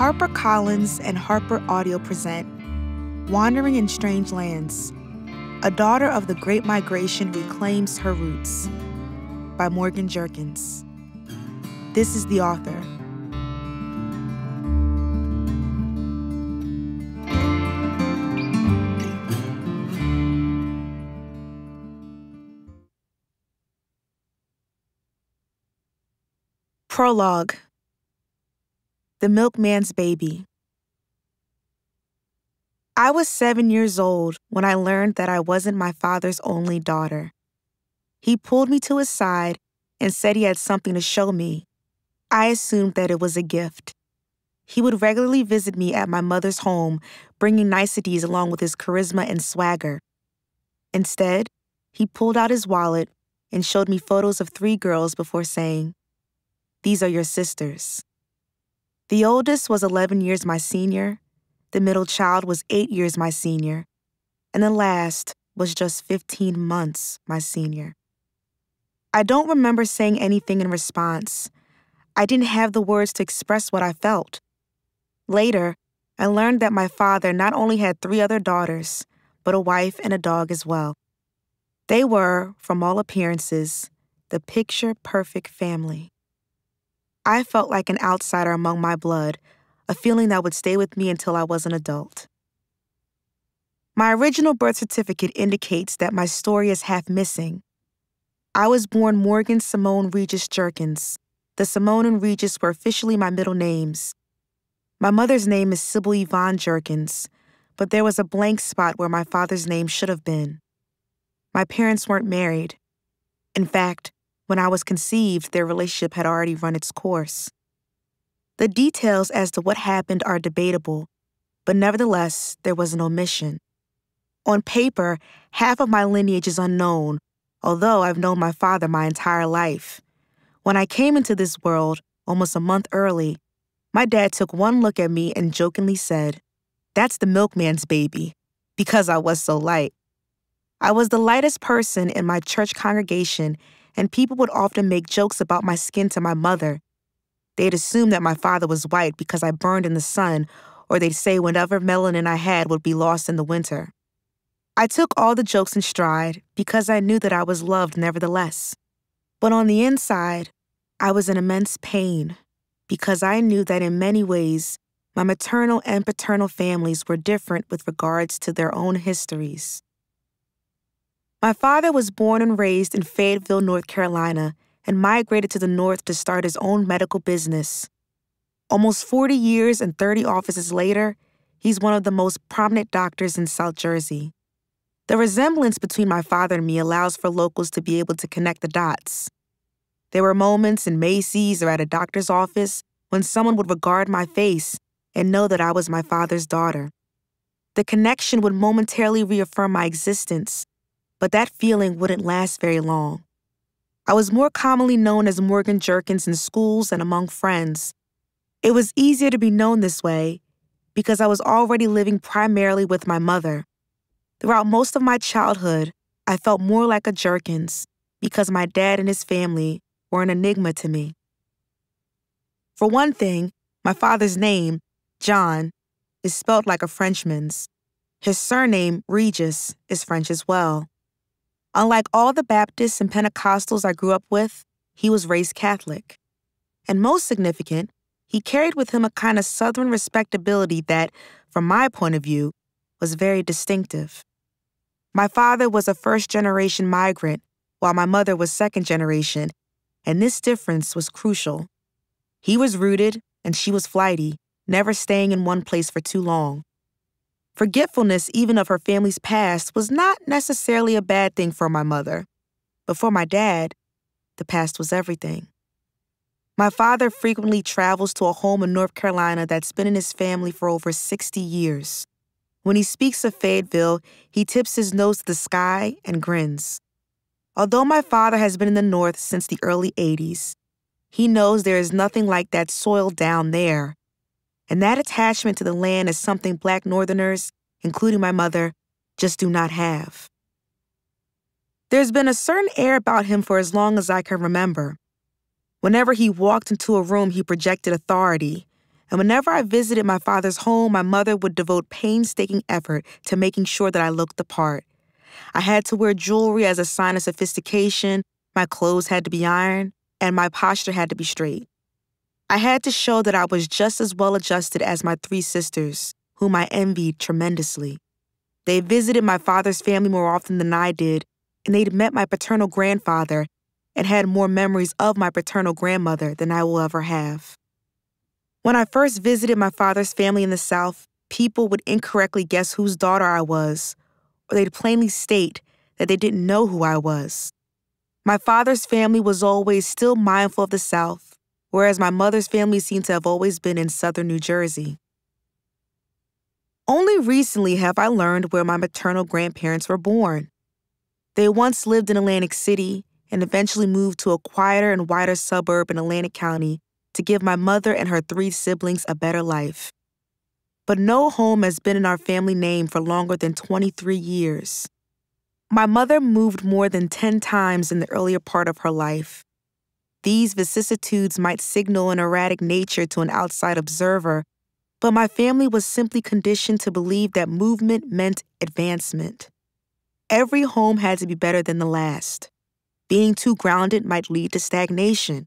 HarperCollins and Harper Audio present Wandering in Strange Lands. A Daughter of the Great Migration Reclaims Her Roots by Morgan Jerkins. This is the author. Prologue The Milkman's Baby. I was seven years old when I learned that I wasn't my father's only daughter. He pulled me to his side and said he had something to show me. I assumed that it was a gift. He would regularly visit me at my mother's home, bringing niceties along with his charisma and swagger. Instead, he pulled out his wallet and showed me photos of three girls before saying, these are your sisters. The oldest was 11 years my senior, the middle child was 8 years my senior, and the last was just 15 months my senior. I don't remember saying anything in response. I didn't have the words to express what I felt. Later, I learned that my father not only had three other daughters, but a wife and a dog as well. They were, from all appearances, the picture perfect family. I felt like an outsider among my blood, a feeling that would stay with me until I was an adult. My original birth certificate indicates that my story is half missing. I was born Morgan Simone Regis Jerkins. The Simone and Regis were officially my middle names. My mother's name is Sybil Yvonne Jerkins, but there was a blank spot where my father's name should have been. My parents weren't married. In fact, when I was conceived, their relationship had already run its course. The details as to what happened are debatable, but nevertheless, there was an omission. On paper, half of my lineage is unknown, although I've known my father my entire life. When I came into this world, almost a month early, my dad took one look at me and jokingly said, That's the milkman's baby, because I was so light. I was the lightest person in my church congregation and people would often make jokes about my skin to my mother. They'd assume that my father was white because I burned in the sun, or they'd say whatever melanin I had would be lost in the winter. I took all the jokes in stride because I knew that I was loved nevertheless. But on the inside, I was in immense pain because I knew that in many ways, my maternal and paternal families were different with regards to their own histories. My father was born and raised in Fayetteville, North Carolina, and migrated to the North to start his own medical business. Almost 40 years and 30 offices later, he's one of the most prominent doctors in South Jersey. The resemblance between my father and me allows for locals to be able to connect the dots. There were moments in Macy's or at a doctor's office when someone would regard my face and know that I was my father's daughter. The connection would momentarily reaffirm my existence but that feeling wouldn't last very long. I was more commonly known as Morgan Jerkins in schools and among friends. It was easier to be known this way because I was already living primarily with my mother. Throughout most of my childhood, I felt more like a Jerkins because my dad and his family were an enigma to me. For one thing, my father's name, John, is spelled like a Frenchman's. His surname, Regis, is French as well. Unlike all the Baptists and Pentecostals I grew up with, he was raised Catholic. And most significant, he carried with him a kind of Southern respectability that, from my point of view, was very distinctive. My father was a first generation migrant, while my mother was second generation, and this difference was crucial. He was rooted, and she was flighty, never staying in one place for too long. Forgetfulness, even of her family's past, was not necessarily a bad thing for my mother. But for my dad, the past was everything. My father frequently travels to a home in North Carolina that's been in his family for over 60 years. When he speaks of Fayetteville, he tips his nose to the sky and grins. Although my father has been in the North since the early 80s, he knows there is nothing like that soil down there and that attachment to the land is something Black Northerners, including my mother, just do not have. There's been a certain air about him for as long as I can remember. Whenever he walked into a room, he projected authority, and whenever I visited my father's home, my mother would devote painstaking effort to making sure that I looked the part. I had to wear jewelry as a sign of sophistication, my clothes had to be ironed, and my posture had to be straight. I had to show that I was just as well adjusted as my three sisters, whom I envied tremendously. They visited my father's family more often than I did, and they'd met my paternal grandfather and had more memories of my paternal grandmother than I will ever have. When I first visited my father's family in the South, people would incorrectly guess whose daughter I was, or they'd plainly state that they didn't know who I was. My father's family was always still mindful of the South, whereas my mother's family seemed to have always been in southern New Jersey. Only recently have I learned where my maternal grandparents were born. They once lived in Atlantic City and eventually moved to a quieter and wider suburb in Atlantic County to give my mother and her three siblings a better life. But no home has been in our family name for longer than 23 years. My mother moved more than 10 times in the earlier part of her life. These vicissitudes might signal an erratic nature to an outside observer, but my family was simply conditioned to believe that movement meant advancement. Every home had to be better than the last. Being too grounded might lead to stagnation.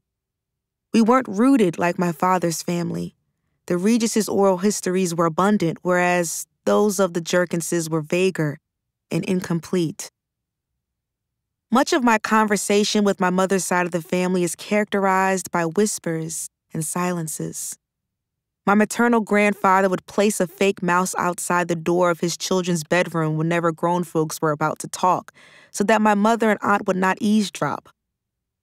We weren't rooted like my father's family. The Regis's oral histories were abundant, whereas those of the Jerkinses were vaguer and incomplete. Much of my conversation with my mother's side of the family is characterized by whispers and silences. My maternal grandfather would place a fake mouse outside the door of his children's bedroom whenever grown folks were about to talk, so that my mother and aunt would not eavesdrop.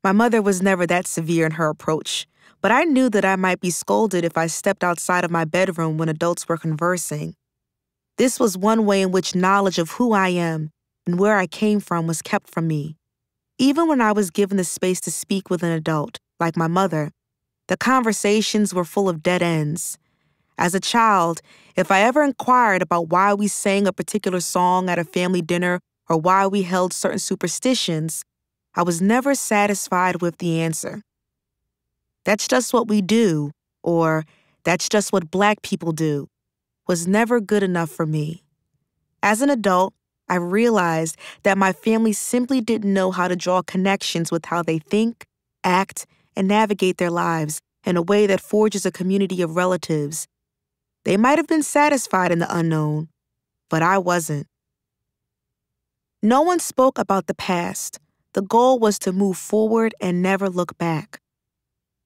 My mother was never that severe in her approach, but I knew that I might be scolded if I stepped outside of my bedroom when adults were conversing. This was one way in which knowledge of who I am and where I came from was kept from me. Even when I was given the space to speak with an adult, like my mother, the conversations were full of dead ends. As a child, if I ever inquired about why we sang a particular song at a family dinner or why we held certain superstitions, I was never satisfied with the answer. That's just what we do, or that's just what black people do, was never good enough for me. As an adult, I realized that my family simply didn't know how to draw connections with how they think, act, and navigate their lives in a way that forges a community of relatives. They might have been satisfied in the unknown, but I wasn't. No one spoke about the past. The goal was to move forward and never look back.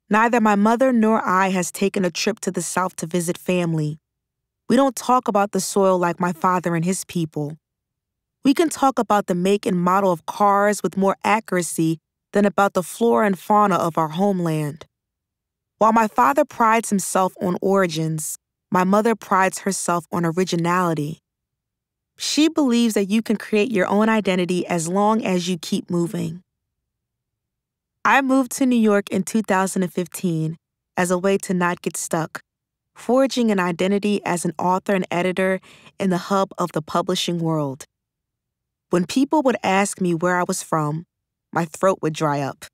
Neither my mother nor I has taken a trip to the South to visit family. We don't talk about the soil like my father and his people. We can talk about the make and model of cars with more accuracy than about the flora and fauna of our homeland. While my father prides himself on origins, my mother prides herself on originality. She believes that you can create your own identity as long as you keep moving. I moved to New York in 2015 as a way to not get stuck, forging an identity as an author and editor in the hub of the publishing world. When people would ask me where I was from, my throat would dry up.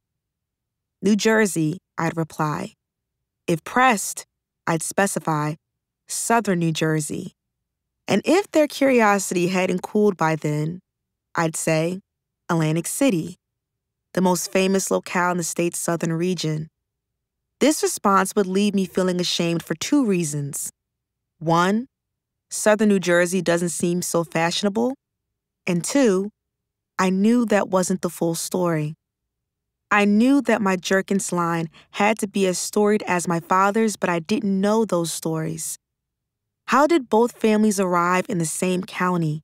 New Jersey, I'd reply. If pressed, I'd specify Southern New Jersey. And if their curiosity hadn't cooled by then, I'd say Atlantic City, the most famous locale in the state's southern region. This response would leave me feeling ashamed for two reasons. One, Southern New Jersey doesn't seem so fashionable. And two, I knew that wasn't the full story. I knew that my Jerkins line had to be as storied as my father's, but I didn't know those stories. How did both families arrive in the same county?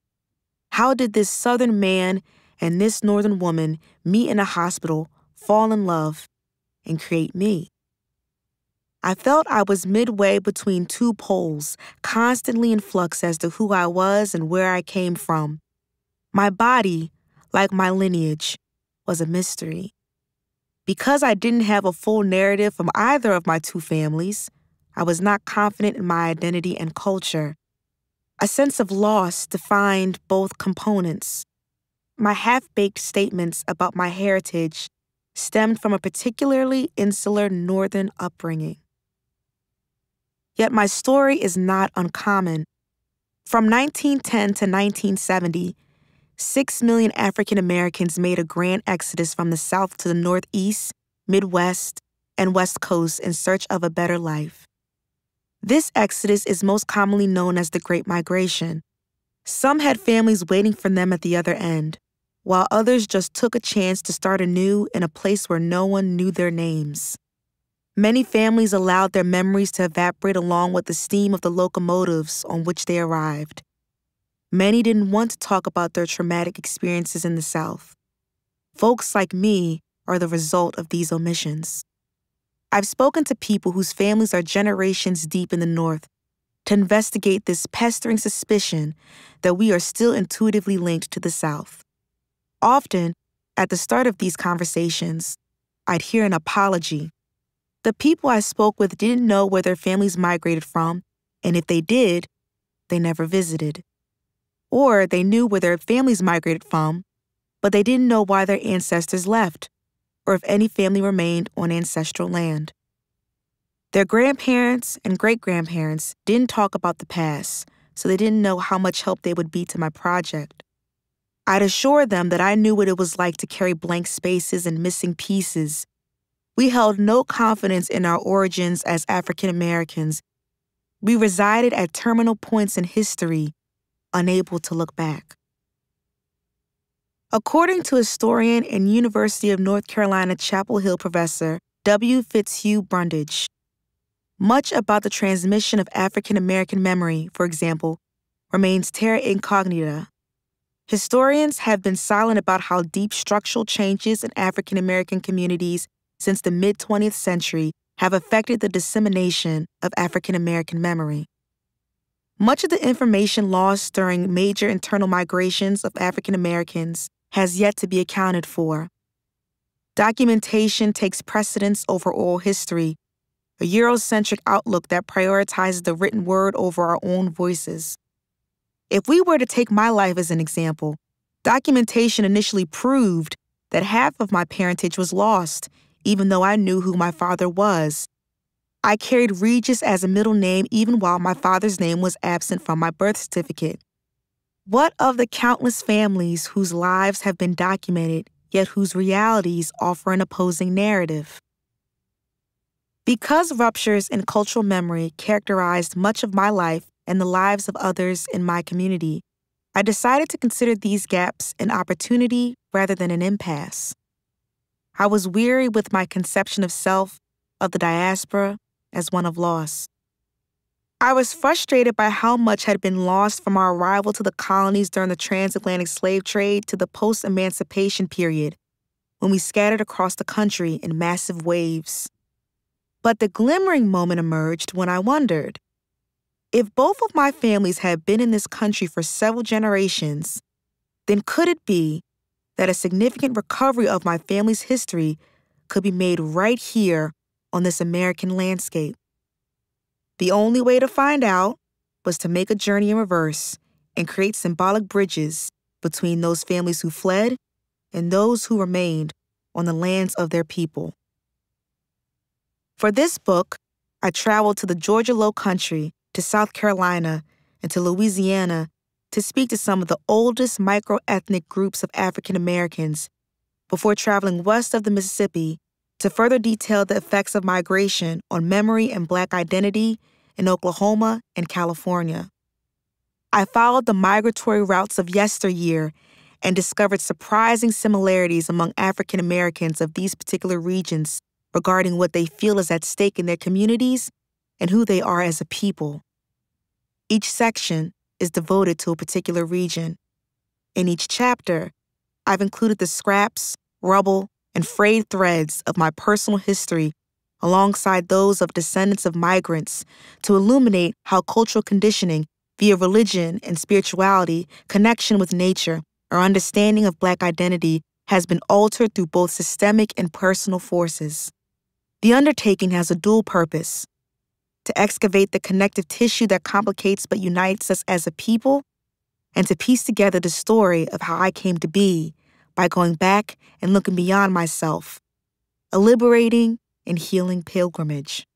How did this southern man and this northern woman meet in a hospital, fall in love, and create me? I felt I was midway between two poles, constantly in flux as to who I was and where I came from. My body like my lineage, was a mystery. Because I didn't have a full narrative from either of my two families, I was not confident in my identity and culture. A sense of loss defined both components. My half baked statements about my heritage stemmed from a particularly insular northern upbringing. Yet my story is not uncommon. From 1910 to 1970, six million African Americans made a grand exodus from the South to the Northeast, Midwest, and West Coast in search of a better life. This exodus is most commonly known as the Great Migration. Some had families waiting for them at the other end, while others just took a chance to start anew in a place where no one knew their names. Many families allowed their memories to evaporate along with the steam of the locomotives on which they arrived. Many didn't want to talk about their traumatic experiences in the South. Folks like me are the result of these omissions. I've spoken to people whose families are generations deep in the North to investigate this pestering suspicion that we are still intuitively linked to the South. Often, at the start of these conversations, I'd hear an apology. The people I spoke with didn't know where their families migrated from, and if they did, they never visited. Or they knew where their families migrated from, but they didn't know why their ancestors left or if any family remained on ancestral land. Their grandparents and great grandparents didn't talk about the past, so they didn't know how much help they would be to my project. I'd assure them that I knew what it was like to carry blank spaces and missing pieces. We held no confidence in our origins as African Americans. We resided at terminal points in history, unable to look back. According to historian and University of North Carolina Chapel Hill professor W. Fitzhugh Brundage, much about the transmission of African American memory, for example, remains terra incognita. Historians have been silent about how deep structural changes in African American communities since the mid 20th century have affected the dissemination of African American memory. Much of the information lost during major internal migrations of African Americans has yet to be accounted for. Documentation takes precedence over oral history, a Eurocentric outlook that prioritizes the written word over our own voices. If we were to take my life as an example, documentation initially proved that half of my parentage was lost, even though I knew who my father was. I carried Regis as a middle name even while my father's name was absent from my birth certificate. What of the countless families whose lives have been documented, yet whose realities offer an opposing narrative? Because ruptures in cultural memory characterized much of my life and the lives of others in my community, I decided to consider these gaps an opportunity rather than an impasse. I was weary with my conception of self, of the diaspora, as one of loss. I was frustrated by how much had been lost from our arrival to the colonies during the transatlantic slave trade to the post emancipation period, when we scattered across the country in massive waves. But the glimmering moment emerged when I wondered if both of my families had been in this country for several generations, then could it be that a significant recovery of my family's history could be made right here on this American landscape? The only way to find out was to make a journey in reverse and create symbolic bridges between those families who fled and those who remained on the lands of their people. For this book, I traveled to the Georgia Low Country, to South Carolina, and to Louisiana to speak to some of the oldest microethnic groups of African Americans before traveling west of the Mississippi to further detail the effects of migration on memory and Black identity in Oklahoma and California. I followed the migratory routes of yesteryear and discovered surprising similarities among African Americans of these particular regions regarding what they feel is at stake in their communities and who they are as a people. Each section is devoted to a particular region. In each chapter, I've included the scraps, rubble, and frayed threads of my personal history alongside those of descendants of migrants to illuminate how cultural conditioning via religion and spirituality, connection with nature, or understanding of Black identity has been altered through both systemic and personal forces. The undertaking has a dual purpose to excavate the connective tissue that complicates but unites us as a people, and to piece together the story of how I came to be by going back and looking beyond myself, a liberating and healing pilgrimage.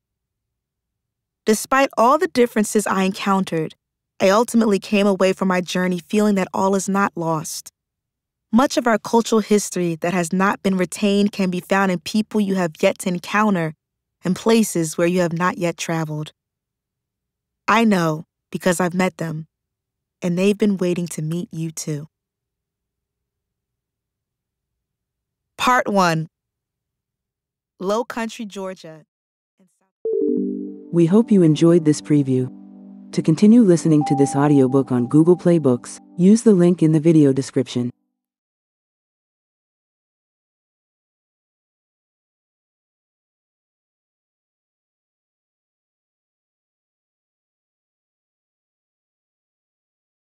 Despite all the differences I encountered, I ultimately came away from my journey feeling that all is not lost. Much of our cultural history that has not been retained can be found in people you have yet to encounter and places where you have not yet traveled. I know because I've met them, and they've been waiting to meet you too. Part 1 Low Country, Georgia. We hope you enjoyed this preview. To continue listening to this audiobook on Google Play Books, use the link in the video description.